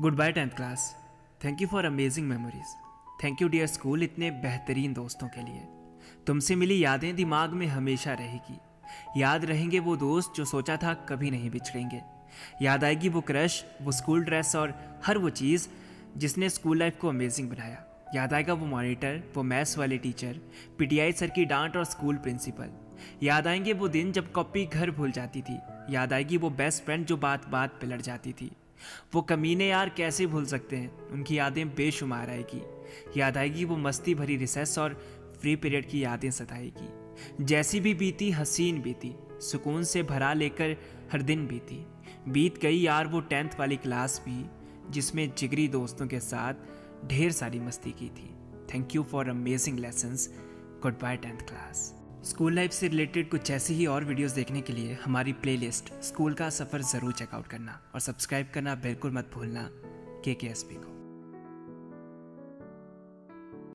Goodbye tenth class thank you for amazing memories thank you dear school इतने बेहतरीन दोस्तों के लिए। तुमसे मिली यादें दिमाग में हमेशा रहेगी। याद रहेंगे वो दोस्त जो सोचा था कभी नहीं बिछड़ेंगे। याद आएगी वो क्रश, वो स्कूल ड्रेस और हर वो चीज़ जिसने स्कूल लाइफ को अमेजिंग बनाया। याद आएगा वो मॉनिटर वो मैथ्स वाले टीचर पीटीआई सर की डांट और स्कूल प्रिंसिपल याद आएँगे वो दिन जब कॉपी घर भूल जाती थी। याद आएगी वो बेस्ट फ्रेंड जो बात बात पे जाती थी। वो कमीने यार कैसे भूल सकते हैं? उनकी यादें बेशुमार आएगी। याद आएगी वो मस्ती भरी रिसेस और फ्री पीरियड की यादें सताएगी। जैसी भी बीती, हसीन बीती। सुकून से भरा लेकर हर दिन बीती। बीत गई यार वो टेंथ वाली क्लास भी, जिसमें जिगरी दोस्तों के साथ ढेर सारी मस्ती की थी। Thank you for amazing lessons goodbye tenth class. School life से रिलेटेड कुछ ऐसी ही और वीडियोस देखने के लिए हमारी प्लेलिस्ट स्कूल का सफ़र ज़रूर चेकआउट करना और सब्सक्राइब करना बिल्कुल मत भूलना के के एस पी को।